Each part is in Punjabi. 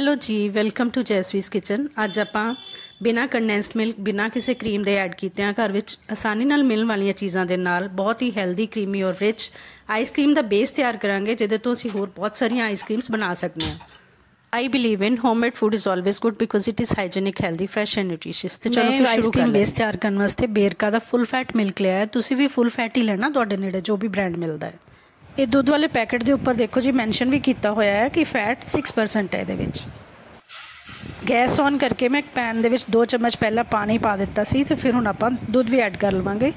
ਹੈਲੋ ਜੀ ਵੈਲਕਮ ਟੂ ਜੈਸਵੀਸ ਕਿਚਨ ਅੱਜ ਆਪਾਂ ਬਿਨਾ ਕੰਡੈਂਸਡ ਮਿਲਕ ਬਿਨਾ ਕਿਸੇ ਕਰੀਮ ਦੇ ਐਡ ਕੀਤੇ ਆ ਘਰ ਵਿੱਚ ਆਸਾਨੀ ਨਾਲ ਮਿਲਣ ਵਾਲੀਆਂ ਚੀਜ਼ਾਂ ਦੇ ਨਾਲ ਬਹੁਤ ਹੀ ਹੈਲਦੀ ਕਰੀਮੀ ਔਰ ਰਿਚ ਆਈਸਕ੍ਰੀਮ ਦਾ ਬੇਸ ਤਿਆਰ ਕਰਾਂਗੇ ਜਿਹਦੇ ਤੋਂ ਅਸੀਂ ਹੋਰ ਬਹੁਤ ਸਾਰੀਆਂ ਆਈਸਕ੍ਰੀਮਸ ਬਣਾ ਸਕਦੇ ਹਾਂ। I believe in homemade food is always good because it is hygienic, healthy, fresh and nutritious. ਤੇ ਚਲੋ ਫਿਰ ਸ਼ੁਰੂ ਕਰ ਬੇਸ ਤਿਆਰ ਕਰਨ ਵਾਸਤੇ ਬੇਰਕਾ ਦਾ ਫੁੱਲ ਫੈਟ ਮਿਲਕ ਲਿਆ ਹੈ। ਤੁਸੀਂ ਵੀ ਫੁੱਲ ਫੈਟ ਹੀ ਲੈਣਾ ਤੁਹਾਡੇ ਨੇੜੇ ਜੋ ਵੀ ਬ੍ਰਾਂਡ ਮਿਲਦਾ ਹੈ। ਇਹ ਦੁੱਧ ਵਾਲੇ ਪੈਕੇਟ ਦੇ ਉੱਪਰ ਦੇਖੋ ਜੀ ਮੈਂਸ਼ਨ ਵੀ ਕੀਤਾ ਹੋਇਆ ਹੈ ਕਿ ਫੈਟ 6% ਹੈ ਇਹਦੇ ਵਿੱਚ। ਗੈਸ ਔਨ ਕਰਕੇ ਮੈਂ ਇੱਕ ਪੈਨ ਦੇ ਵਿੱਚ 2 ਚਮਚ ਪਹਿਲਾਂ ਪਾਣੀ ਪਾ ਦਿੱਤਾ ਸੀ ਤੇ ਫਿਰ ਹੁਣ ਆਪਾਂ ਦੁੱਧ ਵੀ ਐਡ ਕਰ ਲਵਾਂਗੇ।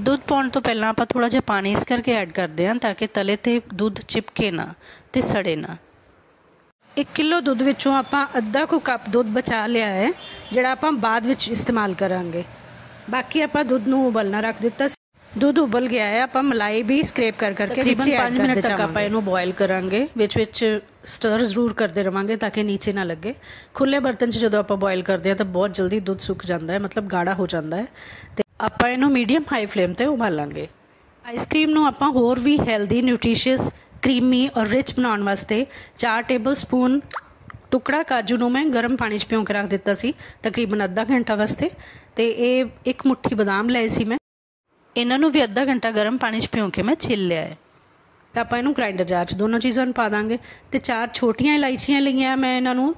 ਦੁੱਧ ਪਾਉਣ ਤੋਂ ਪਹਿਲਾਂ ਆਪਾਂ ਥੋੜਾ ਜਿਹਾ ਪਾਣੀ ਇਸ ਕਰਕੇ ਐਡ ਕਰਦੇ ਹਾਂ ਤਾਂ ਕਿ ਤਲੇ ਤੇ ਦੁੱਧ ਚਿਪਕੇ ਨਾ ਤੇ ਸੜੇ ਨਾ। 1 ਕਿਲੋ ਦੁੱਧ ਵਿੱਚੋਂ ਆਪਾਂ ਅੱਧਾ ਕੁ ਕੱਪ ਦੁੱਧ ਬਚਾ ਲਿਆ ਹੈ, ਜਿਹੜਾ ਆਪਾਂ ਬਾਅਦ ਵਿੱਚ ਇਸਤੇਮਾਲ ਕਰਾਂਗੇ। ਬਾਕੀ ਆਪਾਂ ਦੁੱਧ ਨੂੰ ਉਬਲਣਾ ਰੱਖ ਦਿੱਤਾ ਸੀ ਦੁੱਧ ਉਬਲ ਗਿਆ ਹੈ ਆਪਾਂ ਮਲਾਈ ਵੀ ਸਕ੍ਰੇਪ ਕਰ ਕਰਕੇ ਵਿੱਚ 5 ਮਿੰਟ ਤੱਕ ਆਪਾਂ ਇਹਨੂੰ ਬੋਇਲ ਕਰਾਂਗੇ ਵਿੱਚ ਵਿੱਚ ਸਟਰ ਜ਼ਰੂਰ ਕਰਦੇ ਰਵਾਂਗੇ ਤਾਂ ਕਿ ਨੀਚੇ ਨਾ ਲੱਗੇ। ਖੁੱਲੇ ਬਰਤਨ 'ਚ ਜਦੋਂ ਆਪਾਂ ਬੋਇਲ ਕਰਦੇ ਹਾਂ ਤਾਂ ਬਹੁਤ ਜਲਦੀ ਦੁੱਧ ਸੁੱਕ ਜਾਂਦਾ ਹੈ ਮਤਲਬ ਗਾੜਾ ਹੋ ਜਾਂਦਾ ਹੈ। ਤੇ ਆਪਾਂ ਇਹਨੂੰ ਮੀਡੀਅਮ ਹਾਈ ਫਲੇਮ ਤੇ ਉਬਾਲਾਂਗੇ। ਆਈਸਕ੍ਰੀਮ ਨੂੰ ਆਪਾਂ ਹੋਰ ਵੀ ਹੈਲਦੀ ਨਿਊਟ੍ਰੀਸ਼ੀਅਸ ਕਰੀਮੀ ਔਰ ਰਿਚ ਬਣਾਉਣ ਵਾਸਤੇ 4 ਟੇਬਲ ਸਪੂਨ ਟੁਕੜਾ ਕਾਜੂ ਨੂੰ ਮੈਂ ਗਰਮ ਪਾਣੀ 'ਚ ਭਿਓ ਕੇ ਰੱਖ ਦਿੱਤਾ ਸੀ ਤਕਰੀਬਨ ਅੱਧਾ ਘੰਟਾ ਵਾਸਤੇ। ਤੇ ਇਹ ਇੱਕ ਮੁਠੀ ਬਦਾਮ ਲਏ ਸੀ ਮੈਂ। ਇਹਨਾਂ ਨੂੰ ਵੀ ਅੱਧਾ ਘੰਟਾ ਗਰਮ ਪਾਣੀ 'ਚ ਭਿਉਂ ਕੇ ਮੈਂ ਛਿੱਲ ਲਿਆ ਹੈ। ਤਾਂ ਆਪਾਂ ਇਹਨੂੰ ਗ੍ਰਾਈਂਡਰ ਜਾਰ 'ਚ ਦੋਨੋਂ ਚੀਜ਼ਾਂ ਨੂੰ ਪਾ ਦਾਂਗੇ ਤੇ ਚਾਰ ਛੋਟੀਆਂ ਇਲਾਇਚੀਆਂ ਲਈਆਂ ਮੈਂ ਇਹਨਾਂ ਨੂੰ।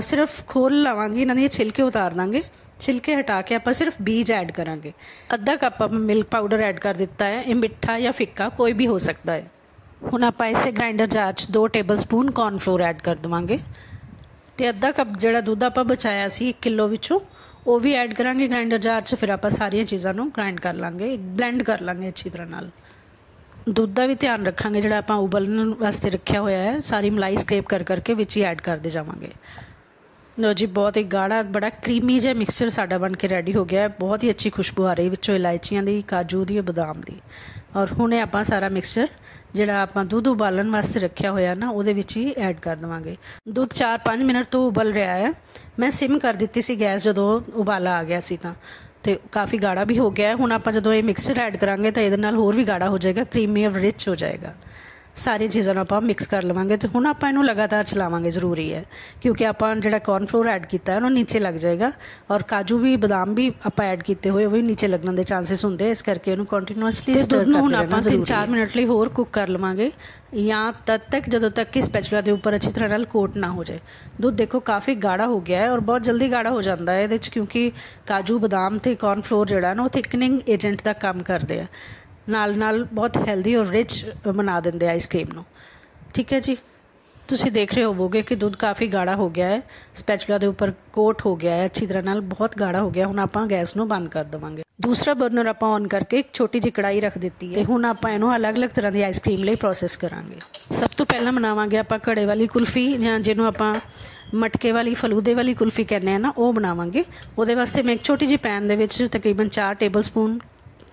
ਸਿਰਫ ਖੋਲ ਲਵਾਂਗੀ, ਇਹਨਾਂ ਦੀਆਂ ਛਿਲਕੇ ਉਤਾਰ ਦਾਂਗੇ। ਛਿਲਕੇ ਹਟਾ ਕੇ ਆਪਾਂ ਸਿਰਫ ਬੀਜ ਐਡ ਕਰਾਂਗੇ। ਅੱਧਾ ਕੱਪ ਆਪਾਂ ਮਿਲਕ ਪਾਊਡਰ ਐਡ ਕਰ ਦਿੱਤਾ ਹੈ। ਇਹ ਮਿੱਠਾ ਜਾਂ ਫਿੱਕਾ ਕੋਈ ਵੀ ਹੋ ਸਕਦਾ ਹੈ। ਹੁਣ ਆਪਾਂ ਇਸੇ ਗ੍ਰਾਈਂਡਰ ਜਾਰ 'ਚ 2 ਟੇਬਲਸਪੂਨ ਕੌਰਨ ਫਲੋਰ ਐਡ ਕਰ ਦਵਾਂਗੇ। ਤੇ ਅੱਧਾ ਕੱਪ ਜਿਹੜਾ ਦੁੱਧ ਆਪਾਂ ਬਚਾਇਆ ਸੀ 1 ਕਿਲੋ ਵਿੱਚੋਂ ਉਹ ਵੀ ਐਡ ਕਰਾਂਗੇ ਗ੍ਰਾਈਂਡਰ ਜਾਰ 'ਚ ਫਿਰ ਆਪਾਂ ਸਾਰੀਆਂ ਚੀਜ਼ਾਂ ਨੂੰ ਗ੍ਰਾਈਂਡ ਕਰ ਲਾਂਗੇ ਬਲੈਂਡ ਕਰ ਲਾਂਗੇ ਅੱਛੀ ਤਰ੍ਹਾਂ ਨਾਲ। ਦੁੱਧ ਦਾ ਵੀ ਧਿਆਨ ਰੱਖਾਂਗੇ, ਜਿਹੜਾ ਆਪਾਂ ਉਬਲਣ ਵਾਸਤੇ ਰੱਖਿਆ ਹੋਇਆ ਹੈ, ਸਾਰੀ ਮਲਾਈ ਸਕ੍ਰੇਪ ਕਰ ਕਰਕੇ ਵਿੱਚ ਹੀ ਐਡ ਕਰਦੇ ਜਾਵਾਂਗੇ। ਲੋ ਜੀ, ਬਹੁਤ ਹੀ ਗਾੜਾ, ਬੜਾ ਕਰੀਮੀ ਜਿਹਾ ਮਿਕਸਚਰ ਸਾਡਾ ਬਣ ਕੇ ਰੈਡੀ ਹੋ ਗਿਆ ਹੈ। ਬਹੁਤ ਹੀ ਅੱਛੀ ਖੁਸ਼ਬੂ ਆ ਰਹੀ ਵਿੱਚੋਂ ਇਲਾਇਚੀਆਂ ਦੀ, ਕਾਜੂ ਦੀ ਬਦਾਮ ਦੀ। ਔਰ ਹੁਣੇ ਆਪਾਂ ਸਾਰਾ ਮਿਕਸਚਰ ਜਿਹੜਾ ਆਪਾਂ ਦੁੱਧ ਉਬਾਲਣ ਵਾਸਤੇ ਰੱਖਿਆ ਹੋਇਆ ਨਾ, ਉਹਦੇ ਵਿੱਚ ਹੀ ਐਡ ਕਰ ਦਵਾਂਗੇ। ਦੁੱਧ 4-5 ਮਿੰਟ ਤੋਂ ਉਬਲ ਰਿਹਾ ਹੈ। ਮੈਂ ਸਿਮ ਕਰ ਦਿੱਤੀ ਸੀ ਗੈਸ ਜਦੋਂ ਉਬਾਲਾ ਆ ਗਿਆ ਸੀ ਤਾਂ। ਤੇ ਕਾਫੀ ਗਾੜਾ ਵੀ ਹੋ ਗਿਆ ਹੁਣ ਆਪਾਂ ਜਦੋਂ ਇਹ ਮਿਕਸਚਰ ਐਡ ਕਰਾਂਗੇ ਤਾਂ ਇਹਦੇ ਨਾਲ ਹੋਰ ਵੀ ਗਾੜਾ ਹੋ ਜਾਏਗਾ ਕਰੀਮੀ ਔਰ ਰਿਚ ਹੋ ਜਾਏਗਾ। ਸਾਰੀਆਂ ਚੀਜ਼ਾਂ ਨੂੰ ਆਪਾਂ ਮਿਕਸ ਕਰ ਲਵਾਂਗੇ ਤੇ ਹੁਣ ਆਪਾਂ ਇਹਨੂੰ ਲਗਾਤਾਰ ਚਲਾਵਾਂਗੇ ਜ਼ਰੂਰੀ ਹੈ। ਕਿਉਂਕਿ ਆਪਾਂ ਜਿਹੜਾ ਕੌਰਨ ਫਲੋਰ ਐਡ ਕੀਤਾ ਹੈ ਉਹ ਨੀਚੇ ਲੱਗ ਜਾਏਗਾ ਔਰ ਕਾਜੂ ਵੀ ਬਦਾਮ ਵੀ ਆਪਾਂ ਐਡ ਕੀਤੇ ਹੋਏ ਉਹ ਵੀ ਨੀਚੇ ਲੱਗਣ ਦੇ ਚਾਂਸਸ ਹੁੰਦੇ ਇਸ ਕਰਕੇ ਇਹਨੂੰ ਕੰਟੀਨਿਊਸਲੀ ਸਟਰ ਕਰਦੇ ਰਹਿਣਾ ਆਪਾਂ 3-4 ਮਿੰਟ ਲਈ ਹੋਰ ਕੁੱਕ ਕਰ ਲਵਾਂਗੇ। ਜਾਂ ਤਦ ਤੱਕ ਜਦੋਂ ਤੱਕ ਕਿ ਸਪੈਚੂਲਾ ਦੇ ਉੱਪਰ ਅੱਛੀ ਤਰ੍ਹਾਂ ਨਾਲ ਕੋਟ ਨਾ ਹੋ ਜਾਏ। ਦੁੱਧ ਦੇਖੋ ਕਾਫੀ ਗਾੜਾ ਹੋ ਗਿਆ ਹੈ ਔਰ ਬਹੁਤ ਜਲਦੀ ਗਾੜਾ ਹੋ ਜਾਂਦਾ ਹੈ ਇਹਦੇ ਵਿੱਚ ਕਿਉਂਕਿ ਕਾਜੂ ਬਦਾਮ ਤੇ ਕੌਰਨ ਫਲੋਰ ਜਿਹੜਾ ਨਾ ਉਹ ਥਿਕਨਿੰਗ ਏਜੰਟ ਦਾ ਕੰਮ ਕਰਦੇ ਆ। ਨਾਲ ਨਾਲ ਬਹੁਤ ਹੈਲਦੀ ਔਰ ਰਿਚ ਬਣਾ ਦਿੰਦੇ ਆਈਸਕ੍ਰੀਮ ਨੂੰ। ਠੀਕ ਹੈ ਜੀ? ਤੁਸੀਂ ਦੇਖ ਰਹੇ ਹੋਵੋਗੇ ਕਿ ਦੁੱਧ ਕਾਫੀ ਗਾੜਾ ਹੋ ਗਿਆ ਹੈ। ਸਪੈਚੂਲਾ ਦੇ ਉੱਪਰ ਕੋਟ ਹੋ ਗਿਆ ਹੈ। ਅੱਛੀ ਤਰ੍ਹਾਂ ਨਾਲ ਬਹੁਤ ਗਾੜਾ ਹੋ ਗਿਆ। ਹੁਣ ਆਪਾਂ ਗੈਸ ਨੂੰ ਬੰਦ ਕਰ ਦਵਾਂਗੇ। ਦੂਸਰਾ ਬਰਨਰ ਆਪਾਂ ਔਨ ਕਰਕੇ ਇੱਕ ਛੋਟੀ ਜਿਹੀ ਕੜਾਈ ਰੱਖ ਦਿੱਤੀ ਹੈ ਤੇ ਹੁਣ ਆਪਾਂ ਇਹਨੂੰ ਅਲੱਗ-ਅਲੱਗ ਤਰ੍ਹਾਂ ਦੀ ਆਈਸਕ੍ਰੀਮ ਲਈ ਪ੍ਰੋਸੈਸ ਕਰਾਂਗੇ। ਸਭ ਤੋਂ ਪਹਿਲਾਂ ਬਣਾਵਾਂਗੇ ਆਪਾਂ ਘੜੇ ਵਾਲੀ ਕੁਲਫੀ ਜਾਂ ਜਿਹਨੂੰ ਆਪਾਂ ਮਟਕੇ ਵਾਲੀ, ਫਲੂਦੇ ਵਾਲੀ ਕੁਲਫੀ ਕਹਿੰਦੇ ਆ ਨਾ, ਉਹ ਬਣਾਵਾਂਗੇ। ਉਹਦੇ ਵਾਸਤੇ ਮੈਂ ਇੱਕ ਛੋਟੀ ਜਿਹੀ ਪੈਨ ਦੇ ਵਿੱਚ ਤਕਰੀਬਨ 4 ਟੇਬਲਸਪੂਨ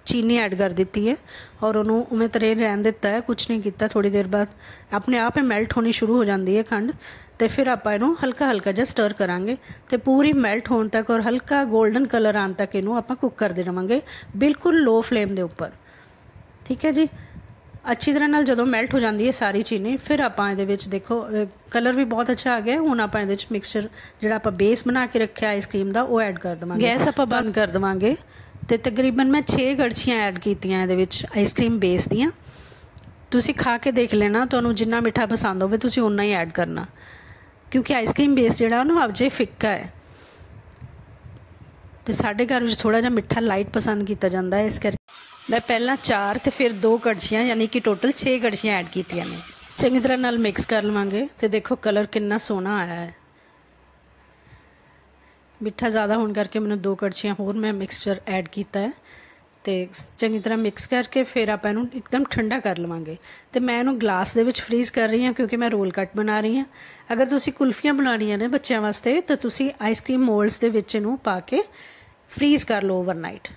ਚੀਨੀ ਐਡ ਕਰ ਦਿੱਤੀ ਹੈ ਔਰ ਉਹਨੂੰ ਉਵੇਂ ਤਰੇ ਰਹਿਣ ਦਿੱਤਾ ਹੈ ਕੁਝ ਨਹੀਂ ਕੀਤਾ ਥੋੜੀ ਦੇਰ ਬਾਅਦ। ਆਪਣੇ ਆਪ ਹੀ ਮੈਲਟ ਹੋਣੀ ਸ਼ੁਰੂ ਹੋ ਜਾਂਦੀ ਹੈ ਖੰਡ ਤੇ ਫਿਰ ਆਪਾਂ ਇਹਨੂੰ ਹਲਕਾ ਹਲਕਾ ਜਿਹਾ ਸਟਰ ਕਰਾਂਗੇ ਤੇ ਪੂਰੀ ਮੈਲਟ ਹੋਣ ਤੱਕ ਔਰ ਹਲਕਾ 골ਡਨ ਕਲਰ ਆਉਣ ਤੱਕ ਇਹਨੂੰ ਆਪਾਂ ਕੁੱਕ ਕਰਦੇ ਰਵਾਂਗੇ ਬਿਲਕੁਲ ਲੋ ਫਲੇਮ ਦੇ ਉੱਪਰ। ਠੀਕ ਹੈ ਜੀ? ਅੱਛੀ ਤਰ੍ਹਾਂ ਨਾਲ ਜਦੋਂ ਮੈਲਟ ਹੋ ਜਾਂਦੀ ਹੈ ਸਾਰੀ ਚੀਨੀ ਫਿਰ ਆਪਾਂ ਇਹਦੇ ਵਿੱਚ ਦੇਖੋ ਕਲਰ ਵੀ ਬਹੁਤ ਅੱਛਾ ਆ ਗਿਆ। ਹੁਣ ਆਪਾਂ ਇਹਦੇ ਵਿੱਚ ਮਿਕਸਚਰ ਜਿਹੜਾ ਆਪਾਂ ਬੇਸ ਬਣਾ ਕੇ ਰੱਖਿਆ ਆਈਸਕ੍ਰੀਮ ਦਾ ਉਹ ਐਡ ਕਰ ਦਵਾਂਗੇ। ਗੈਸ ਆਪਾਂ ਬੰਦ ਕਰ ਦਵਾਂਗੇ। ਤੇ ਤਕਰੀਬਨ ਮੈਂ 6 ਗੜਛੀਆਂ ਐਡ ਕੀਤੀਆਂ ਇਹਦੇ ਵਿੱਚ ਆਈਸਕ੍ਰੀਮ ਬੇਸ ਦੀਆਂ। ਤੁਸੀਂ ਖਾ ਕੇ ਦੇਖ ਲੈਣਾ ਤੁਹਾਨੂੰ ਜਿੰਨਾ ਮਿੱਠਾ ਪਸੰਦ ਹੋਵੇ ਤੁਸੀਂ ਉਨਾ ਹੀ ਐਡ ਕਰਨਾ। ਕਿਉਂਕਿ ਆਈਸਕ੍ਰੀਮ ਬੇਸ ਜਿਹੜਾ ਉਹਨੂੰ ਅਬਜੇ ਫਿੱਕਾ ਹੈ। ਤੇ ਸਾਡੇ ਘਰ ਵਿੱਚ ਥੋੜਾ ਜਿਹਾ ਮਿੱਠਾ ਲਾਈਟ ਪਸੰਦ ਕੀਤਾ ਜਾਂਦਾ ਹੈ ਇਸ ਕਰਕੇ ਮੈਂ ਪਹਿਲਾਂ 4 ਤੇ ਫਿਰ 2 ਕੜਛੀਆਂ, ਯਾਨੀ ਕਿ ਟੋਟਲ 6 ਕੜਛੀਆਂ ਐਡ ਕੀਤੀਆਂ ਨੇ। ਚੰਗੀ ਤਰ੍ਹਾਂ ਨਾਲ ਮਿਕਸ ਕਰ ਲਵਾਂਗੇ ਤੇ ਦੇਖੋ ਕਲਰ ਕਿੰਨਾ ਸੋਹਣਾ ਆਇਆ ਹੈ। ਮਿੱਠਾ ਜ਼ਿਆਦਾ ਹੋਣ ਕਰਕੇ ਮੈਨੂੰ ਦੋ ਕੜਛੀਆਂ ਹੋਰ ਮੈਂ ਮਿਕਸਚਰ ਐਡ ਕੀਤਾ ਹੈ। ਤੇ ਚੰਗੀ ਤਰ੍ਹਾਂ ਮਿਕਸ ਕਰਕੇ ਫਿਰ ਆਪਾਂ ਇਹਨੂੰ ਇੱਕਦਮ ਠੰਡਾ ਕਰ ਲਵਾਂਗੇ। ਤੇ ਮੈਂ ਇਹਨੂੰ ਗਲਾਸ ਦੇ ਵਿੱਚ ਫ੍ਰੀਜ਼ ਕਰ ਰਹੀ ਹਾਂ ਕਿਉਂਕਿ ਮੈਂ ਰੋਲ ਕੱਟ ਬਣਾ ਰਹੀ ਹਾਂ। ਅਗਰ ਤੁਸੀਂ ਕੁਲਫੀਆਂ ਬਣਾਉਣੀਆਂ ਨੇ ਬੱਚਿਆਂ ਵਾਸਤੇ, ਤਾਂ ਤੁਸੀਂ ਆਈਸਕ੍ਰੀਮ ਮੋਲਡਸ ਦੇ ਵਿੱਚ ਇਹਨੂੰ ਪਾ ਕੇ ਫ੍ਰੀਜ਼ ਕਰ ਲਓ ਓਵਰਨਾਈਟ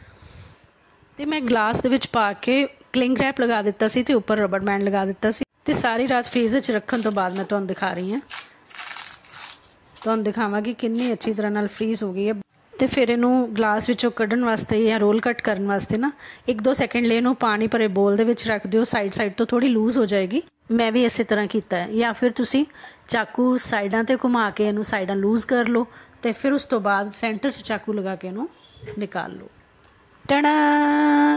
ਤੇ ਮੈਂ ਗਲਾਸ ਦੇ ਵਿੱਚ ਪਾ ਕੇ ਕਲਿੰਗ ਰੈਪ ਲਗਾ ਦਿੱਤਾ ਸੀ ਤੇ ਉੱਪਰ ਰਬੜ ਬੈਂਡ ਲਗਾ ਦਿੱਤਾ ਸੀ। ਤੇ ਸਾਰੀ ਰਾਤ ਫ੍ਰੀਜ਼ ਵਿੱਚ ਰੱਖਣ ਤੋਂ ਬਾਅਦ ਮੈਂ ਤੁਹਾਨੂੰ ਦਿਖਾ ਰਹੀ ਹਾਂ। ਤੁਹਾਨੂੰ ਦਿਖਾਵਾਂਗੀ ਕਿੰਨੀ ਅੱਛੀ ਤਰ੍ਹਾਂ ਨਾਲ ਫ੍ਰੀਜ਼ ਹੋ ਗਈ ਹੈ। ਤੇ ਫਿਰ ਇਹਨੂੰ ਗਲਾਸ ਵਿੱਚੋਂ ਕੱਢਣ ਵਾਸਤੇ ਜਾਂ ਰੋਲ ਕੱਟ ਕਰਨ ਵਾਸਤੇ ਨਾ 1-2 ਸੈਕਿੰਡ ਲਈ ਇਹਨੂੰ ਪਾਣੀ ਭਰੇ ਬੋਲ ਦੇ ਵਿੱਚ ਰੱਖ ਦਿਓ। ਸਾਈਡ ਸਾਈਡ ਤੋਂ ਥੋੜੀ ਲੂਜ਼ ਹੋ ਜਾਏਗੀ। ਮੈਂ ਵੀ ਇਸੇ ਤਰ੍ਹਾਂ ਕੀਤਾ ਹੈ। ਜਾਂ ਫਿਰ ਤੁਸੀਂ ਚਾਕੂ ਸਾਈਡਾਂ ਤੇ ਘੁਮਾ ਕੇ ਇਹਨੂੰ ਸਾਈਡਾਂ ਲੂਜ਼ ਕਰ ਲਓ ਤੇ ਫਿਰ ਉਸ ਤੋਂ ਬਾਅਦ ਸੈਂਟਰ 'ਚ ਚਾਕੂ ਲਗਾ ਕੇ ਇਹਨੂੰ ਨਿਕਾਲ ਲਓ। Tada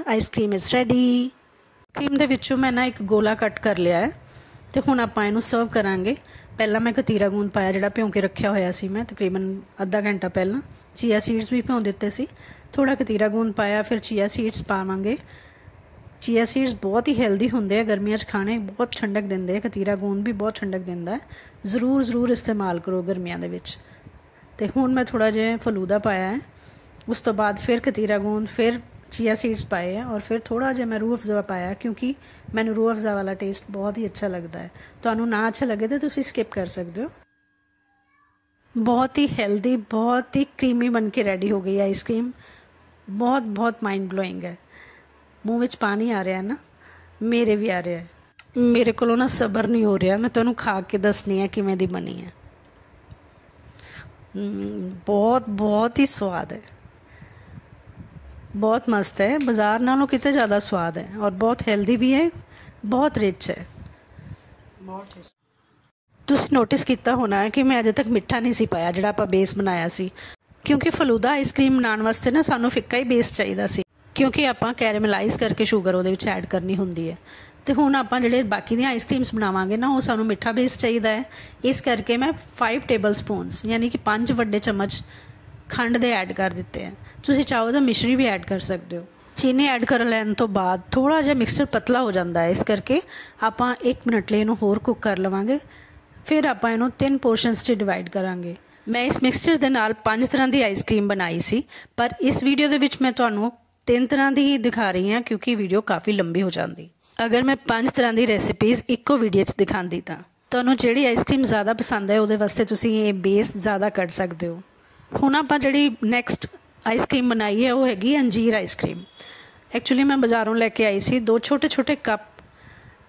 ice cream is ready cream ਦੇ ਵਿੱਚੋਂ ਮੈਂ ਨਾ ਇੱਕ ਗੋਲਾ ਕੱਟ ਕਰ ਲਿਆ ਹੈ ਤੇ ਹੁਣ ਆਪਾਂ ਇਹਨੂੰ ਸਰਵ ਕਰਾਂਗੇ। ਪਹਿਲਾਂ ਮੈਂ ਕਤੀਰਾ ਗੂੰਦ ਪਾਇਆ ਜਿਹੜਾ ਭਿਉਂ ਕੇ ਰੱਖਿਆ ਹੋਇਆ ਸੀ ਮੈਂ ਤਕਰੀਬਨ ਅੱਧਾ ਘੰਟਾ ਪਹਿਲਾਂ। ਚੀਆ ਸੀਡਸ ਵੀ ਭਿਉਂ ਦਿੱਤੇ ਸੀ। ਥੋੜਾ ਕਤੀਰਾ ਗੂੰਦ ਪਾਇਆ, ਫਿਰ ਚੀਆ ਸੀਡਸ ਪਾਵਾਂਗੇ। ਚੀਆ ਸੀਡਸ ਬਹੁਤ ਹੀ ਹੈਲਦੀ ਹੁੰਦੇ ਆ, ਗਰਮੀਆਂ 'ਚ ਖਾਣੇ ਬਹੁਤ ਠੰਡਕ ਦਿੰਦੇ ਆ। ਕਤੀਰਾ ਗੂੰਦ ਵੀ ਬਹੁਤ ਠੰਡਕ ਦਿੰਦਾ ਹੈ। ਜ਼ਰੂਰ ਜ਼ਰੂਰ ਇਸਤੇਮਾਲ ਕਰੋ ਗਰਮੀਆਂ ਦੇ ਵਿੱਚ। ਤੇ ਹੁਣ ਮੈਂ ਥੋੜਾ ਜਿਹਾ ਫਲੂਦਾ ਪਾਇਆ ਹੈ। ਉਸ ਤੋਂ ਬਾਅਦ ਫਿਰ ਕਤੀਰਾ ਗੂੰਦ ਫਿਰ ਚੀਆ ਸੀਡਸ ਪਾਏ ਆ ਔਰ ਫਿਰ ਥੋੜਾ ਜਿਹਾ ਮੈਂ ਰੂਹ ਅਫਜ਼ਾ ਪਾਇਆ ਕਿਉਂਕਿ ਮੈਨੂੰ ਰੂਹ ਅਫਜ਼ਾ ਵਾਲਾ ਟੇਸਟ ਬਹੁਤ ਹੀ ਅੱਛਾ ਲੱਗਦਾ ਹੈ ਤੁਹਾਨੂੰ ਨਾ ਅੱਛਾ ਲੱਗੇ ਤਾਂ ਤੁਸੀਂ ਸਕਿਪ ਕਰ ਸਕਦੇ ਹੋ ਬਹੁਤ ਹੀ ਹੈਲਦੀ ਬਹੁਤ ਹੀ ਕਰੀਮੀ ਬਣ ਕੇ ਰੈਡੀ ਹੋ ਗਈ ਆਈਸਕ੍ਰੀਮ ਬਹੁਤ ਬਹੁਤ ਮਾਈਂਡ ਬਲੋਇੰਗ ਹੈ ਮੂੰਹ ਵਿੱਚ ਪਾਣੀ ਆ ਰਿਹਾ ਨਾ ਮੇਰੇ ਵੀ ਆ ਰਿਹਾ ਹੈ ਮੇਰੇ ਕੋਲੋਂ ਨਾ ਸਬਰ ਨਹੀਂ ਹੋ ਰਿਹਾ ਮੈਂ ਤੁਹਾਨੂੰ ਖਾ ਕੇ ਦੱਸਣੀ ਹੈ ਕਿਵੇਂ ਦੀ ਬਣੀ ਹੈ ਬਹੁਤ ਬਹੁਤ ਹੀ ਸਵਾਦ ਹੈ ਬਹੁਤ ਮਸਤ ਹੈ। ਬਾਜ਼ਾਰ ਨਾਲੋਂ ਕਿਤੇ ਜ਼ਿਆਦਾ ਸਵਾਦ ਹੈ ਔਰ ਬਹੁਤ ਹੈਲਦੀ ਵੀ ਹੈ। ਬਹੁਤ ਰਿਚ ਹੈ। ਤੁਸੀਂ ਨੋਟਿਸ ਕੀਤਾ ਹੋਣਾ ਹੈ ਕਿ ਮੈਂ ਅਜੇ ਤੱਕ ਮਿੱਠਾ ਨਹੀਂ ਸੀ ਪਾਇਆ ਜਿਹੜਾ ਆਪਾਂ ਬੇਸ ਬਣਾਇਆ ਸੀ। ਕਿਉਂਕਿ ਫਲੂਦਾ ਆਈਸਕ੍ਰੀਮ ਬਣਾਉਣ ਵਾਸਤੇ ਨਾ ਸਾਨੂੰ ਫਿੱਕਾ ਹੀ ਬੇਸ ਚਾਹੀਦਾ ਸੀ। ਕਿਉਂਕਿ ਆਪਾਂ ਕੈਰਮਲਾਈਜ਼ ਕਰਕੇ ਸ਼ੂਗਰ ਉਹਦੇ ਵਿੱਚ ਐਡ ਕਰਨੀ ਹੁੰਦੀ ਹੈ। ਤੇ ਹੁਣ ਆਪਾਂ ਜਿਹੜੇ ਬਾਕੀ ਦੀਆਂ ਆਈਸਕ੍ਰੀਮਸ ਬਣਾਵਾਂਗੇ ਨਾ ਉਹ ਸਾਨੂੰ ਮਿੱਠਾ ਬੇਸ ਚਾਹੀਦਾ ਹੈ। ਇਸ ਕਰਕੇ ਮੈਂ 5 ਟੇਬਲ ਸਪੂਨਸ ਯਾਨੀ ਕਿ 5 ਵੱਡੇ ਚਮਚ ਖੰਡ ਦੇ ਐਡ ਕਰ ਦਿੱਤੇ ਆ। ਤੁਸੀਂ ਚਾਹੋ ਤਾਂ ਮਿਸ਼ਰੀ ਵੀ ਐਡ ਕਰ ਸਕਦੇ ਹੋ। ਚੀਨੀ ਐਡ ਕਰ ਲੈਣ ਤੋਂ ਬਾਅਦ ਥੋੜਾ ਜਿਹਾ ਮਿਕਸਚਰ ਪਤਲਾ ਹੋ ਜਾਂਦਾ ਹੈ। ਇਸ ਕਰਕੇ ਆਪਾਂ 1 ਮਿੰਟ ਲਈ ਇਹਨੂੰ ਹੋਰ ਕੁੱਕ ਕਰ ਲਵਾਂਗੇ। ਫਿਰ ਆਪਾਂ ਇਹਨੂੰ ਤਿੰਨ ਪੋਰਸ਼ਨਸ 'ਚ ਡਿਵਾਈਡ ਕਰਾਂਗੇ। ਮੈਂ ਇਸ ਮਿਕਸਚਰ ਦੇ ਨਾਲ ਪੰਜ ਤਰ੍ਹਾਂ ਦੀ ਆਈਸਕ੍ਰੀਮ ਬਣਾਈ ਸੀ। ਪਰ ਇਸ ਵੀਡੀਓ ਦੇ ਵਿੱਚ ਮੈਂ ਤੁਹਾਨੂੰ ਤਿੰਨ ਤਰ੍ਹਾਂ ਦੀ ਹੀ ਦਿਖਾ ਰਹੀ ਹਾਂ ਕਿਉਂਕਿ ਵੀਡੀਓ ਕਾਫੀ ਲੰਬੀ ਹੋ ਜਾਂਦੀ। ਅਗਰ ਮੈਂ ਪੰਜ ਤਰ੍ਹਾਂ ਦੀ ਰੈਸਿਪੀਜ਼ ਇੱਕੋ ਵੀਡੀਓ 'ਚ ਦਿਖਾਉਂਦੀ ਤਾਂ। ਤੁਹਾਨੂੰ ਜਿਹੜੀ ਆਈਸਕ੍ਰੀਮ ਜ਼ਿਆਦਾ ਪਸੰਦ ਹੈ, ਉਹਦੇ ਵਾਸਤੇ ਤੁਸੀਂ ਇਹ ਬੇਸ ਜ਼ਿਆਦਾ ਕੱਢ ਸਕਦੇ ਹੋ। ਹੁਣ ਆਪਾਂ ਜਿਹੜੀ ਨੈਕਸਟ ਆਈਸਕ੍ਰੀਮ ਬਣਾਈ ਹੈ, ਉਹ ਹੈਗੀ ਅੰਜੀਰ ਆਈਸਕ੍ਰੀਮ ਐਕਚੁਅਲੀ ਮੈਂ ਬਾਜ਼ਾਰੋਂ ਲੈ ਕੇ ਆਈ ਸੀ। ਦੋ ਛੋਟੇ ਛੋਟੇ ਕੱਪ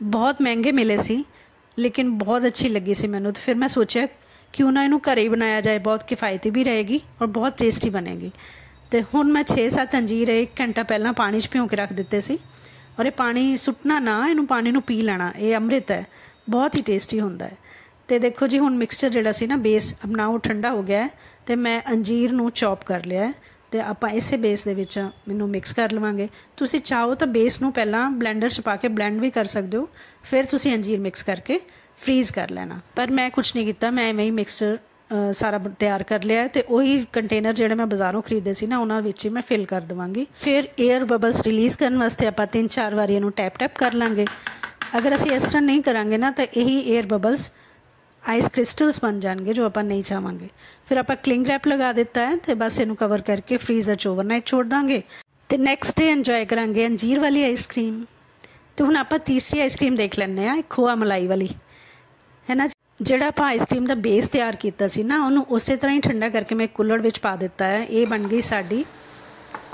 ਬਹੁਤ ਮਹਿੰਗੇ ਮਿਲੇ ਸੀ, ਲੇਕਿਨ ਬਹੁਤ ਅੱਛੀ ਲੱਗੀ ਸੀ ਮੈਨੂੰ। ਤੇ ਫਿਰ ਮੈਂ ਸੋਚਿਆ ਕਿਉਂ ਨਾ ਇਹਨੂੰ ਘਰੇ ਹੀ ਬਣਾਇਆ ਜਾਏ। ਬਹੁਤ ਕਿਫਾਇਤੀ ਵੀ ਰਹੇਗੀ ਔਰ ਬਹੁਤ ਟੇਸਟੀ ਬਣੇਗੀ। ਤੇ ਹੁਣ ਮੈਂ 6-7 ਅੰਜੀਰ ਇੱਕ ਘੰਟਾ ਪਹਿਲਾਂ ਪਾਣੀ 'ਚ ਭਿਉਂ ਕੇ ਰੱਖ ਦਿੱਤੇ ਸੀ ਔਰ ਇਹ ਪਾਣੀ ਸੁੱਟਣਾ ਨਾ, ਇਹਨੂੰ ਪਾਣੀ ਨੂੰ ਪੀ ਲੈਣਾ। ਇਹ ਅੰਮ੍ਰਿਤ ਹੈ। ਬਹੁਤ ਹੀ ਟੇਸਟੀ ਹੁੰਦਾ ਹੈ। ਤੇ ਦੇਖੋ ਜੀ, ਹੁਣ ਮਿਕਸਚਰ ਜਿਹੜਾ ਸੀ ਨਾ ਬੇਸ ਆਪਣਾ ਉਹ ਠੰਡਾ ਹੋ ਗਿਆ ਤੇ ਮੈਂ ਅੰਜੀਰ ਨੂੰ ਚੌਪ ਕਰ ਲਿਆ ਤੇ ਆਪਾਂ ਇਸੇ ਬੇਸ ਦੇ ਵਿੱਚ ਮੈਨੂੰ ਮਿਕਸ ਕਰ ਲਵਾਂਗੇ। ਤੁਸੀਂ ਚਾਹੋ ਤਾਂ ਬੇਸ ਨੂੰ ਪਹਿਲਾਂ ਬਲੈਂਡਰ 'ਚ ਪਾ ਕੇ ਬਲੈਂਡ ਵੀ ਕਰ ਸਕਦੇ ਹੋ, ਫਿਰ ਤੁਸੀਂ ਅੰਜੀਰ ਮਿਕਸ ਕਰਕੇ ਫ੍ਰੀਜ਼ ਕਰ ਲੈਣਾ। ਪਰ ਮੈਂ ਕੁਝ ਨਹੀਂ ਕੀਤਾ, ਮੈਂ ਐਵੇਂ ਹੀ ਮਿਕਸਚਰ ਸਾਰਾ ਤਿਆਰ ਕਰ ਲਿਆ ਤੇ ਉਹੀ ਕੰਟੇਨਰ ਜਿਹੜੇ ਮੈਂ ਬਾਜ਼ਾਰੋਂ ਖਰੀਦੇ ਸੀ ਨਾ, ਉਹਨਾਂ ਵਿੱਚ ਹੀ ਮੈਂ ਫਿਲ ਕਰ ਦਵਾਂਗੀ। ਫਿਰ 에ਅਰ ਬਬਲਸ ਰਿਲੀਜ਼ ਕਰਨ ਵਾਸਤੇ ਆਪਾਂ ਤਿੰਨ ਚਾਰ ਵਾਰੀ ਇਹਨੂੰ ਟੈਪ ਟੈਪ ਕਰ ਲਾਂਗੇ। ਅਗਰ ਅਸੀਂ ਇਸ ਤਰ੍ਹਾਂ ਨਹੀਂ ਕਰਾਂਗੇ ਨਾ, ਤਾਂ ਇਹੀ 에ਅਰ ਬਬਲਸ ਆਈਸ ਕ੍ਰਿਸਟਲਸ ਬਣ ਜਾਣਗੇ ਜੋ ਆਪਾਂ ਨਹੀਂ ਚਾਹਾਂਗੇ। ਫਿਰ ਆਪਾਂ ਕਲਿੰਗ ਰੈਪ ਲਗਾ ਦਿੱਤਾ ਹੈ ਤੇ ਬਸ ਇਹਨੂੰ ਕਵਰ ਕਰਕੇ ਫ੍ਰੀਜ਼ਰ 'ਚ ਓਵਰਨਾਈਟ ਛੋੜ ਦਾਂਗੇ। ਤੇ ਨੈਕਸਟ ਡੇ ਇੰਜੋਏ ਕਰਾਂਗੇ ਅੰਜੀਰ ਵਾਲੀ ਆਈਸਕ੍ਰੀਮ ਤੇ ਹੁਣ ਆਪਾਂ ਤੀਸਰੀ ਆਈਸਕ੍ਰੀਮ ਦੇਖ ਲੈਂਦੇ ਆ ਖੋਆ ਮਲਾਈ ਵਾਲੀ। ਹੈ ਨਾ ਜਿਹੜਾ ਆਪਾਂ ਆਈਸਕ੍ਰੀਮ ਦਾ ਬੇਸ ਤਿਆਰ ਕੀਤਾ ਸੀ ਨਾ, ਉਹਨੂੰ ਉਸੇ ਤਰ੍ਹਾਂ ਹੀ ਠੰਡਾ ਕਰਕੇ ਮੈਂ ਕੂਲਰ ਵਿੱਚ ਪਾ ਦਿੱਤਾ ਹੈ। ਇਹ ਬਣ ਗਈ ਸਾਡੀ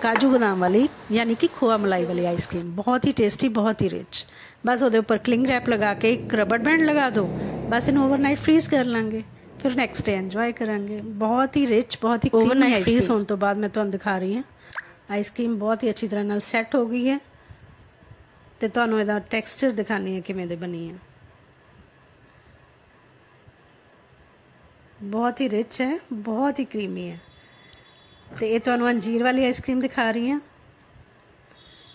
ਕਾਜੂ ਬਦਾਮ ਵਾਲੀ ਯਾਨੀ ਕਿ ਖੋਆ ਮਲਾਈ ਵਾਲੀ ਆਈਸਕ੍ਰੀਮ ਬਹੁਤ ਹੀ ਟੇਸਟੀ ਬਹੁਤ ਹੀ ਰਿਚ ਬਸ ਉਹਦੇ ਉੱਪਰ ਕਲਿੰਗ ਰੈਪ ਲਗਾ ਕੇ ਇੱਕ ਰਬੜ ਬੈਂਡ ਲਗਾ ਦਿਓ ਬਸ ਇਹਨੂੰ ਓਵਰਨਾਈਟ ਫ੍ਰੀਜ਼ ਕਰ ਲਾਂਗੇ ਫਿਰ ਨੈਕਸਟ ਡੇ ਇੰਜੋਏ ਕਰਾਂਗੇ ਬਹੁਤ ਹੀ ਰਿਚ ਬਹੁਤ ਹੀ ਓਵਰਨਾਈਟ ਫ੍ਰੀਜ਼ ਹੋਣ ਤੋਂ ਬਾਅਦ ਮੈਂ ਤੁਹਾਨੂੰ ਦਿਖਾ ਰਹੀ ਹਾਂ ਆਈਸਕ੍ਰੀਮ ਬਹੁਤ ਹੀ ਅੱਛੀ ਤਰ੍ਹਾਂ ਨਾਲ ਸੈੱਟ ਹੋ ਗਈ ਹੈ ਤੇ ਤੁਹਾਨੂੰ ਇਹਦਾ ਟੈਕਸਚਰ ਦਿਖਾਣੀ ਹੈ ਕਿਵੇਂ ਦੇ ਬਣੀ ਹੈ ਬਹੁਤ ਹੀ ਰਿਚ ਹੈ ਬਹੁਤ ਹੀ ਕਰੀਮੀ ਹੈ ਤੇ ਇਹ ਤੁਹਾਨੂੰ ਅੰਜੀਰ ਵਾਲੀ ਆਈਸਕ੍ਰੀਮ ਦਿਖਾ ਰਹੀ ਹਾਂ।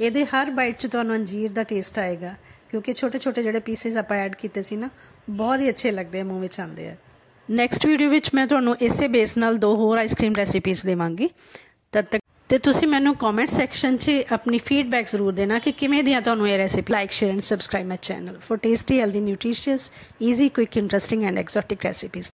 ਇਹਦੇ ਹਰ ਬਾਈਟ 'ਚ ਤੁਹਾਨੂੰ ਅੰਜੀਰ ਦਾ ਟੇਸਟ ਆਏਗਾ, ਕਿਉਂਕਿ ਛੋਟੇ ਛੋਟੇ ਜਿਹੜੇ ਪੀਸਸ ਆਪਾਂ ਐਡ ਕੀਤੇ ਸੀ ਨਾ, ਬਹੁਤ ਹੀ ਅੱਛੇ ਲੱਗਦੇ ਆ, ਮੂੰਹ ਵਿੱਚ ਆਉਂਦੇ ਆ। ਨੈਕਸਟ ਵੀਡੀਓ ਵਿੱਚ ਮੈਂ ਤੁਹਾਨੂੰ ਇਸੇ ਬੇਸ ਨਾਲ ਦੋ ਹੋਰ ਆਈਸਕ੍ਰੀਮ ਰੈਸਿਪੀਜ਼ ਦੇਵਾਂਗੀ। ਤਦ ਤੱਕ ਤੇ ਤੁਸੀਂ ਮੈਨੂੰ ਕਮੈਂਟ ਸੈਕਸ਼ਨ 'ਚ ਆਪਣੀ ਫੀਡਬੈਕ ਜ਼ਰੂਰ ਦੇਣਾ ਕਿ ਕਿਵੇਂ ਦੀਆਂ ਤੁਹਾਨੂੰ ਇਹ recipe like share and subscribe my channel for tasty healthy nutritious easy quick interesting and exotic recipes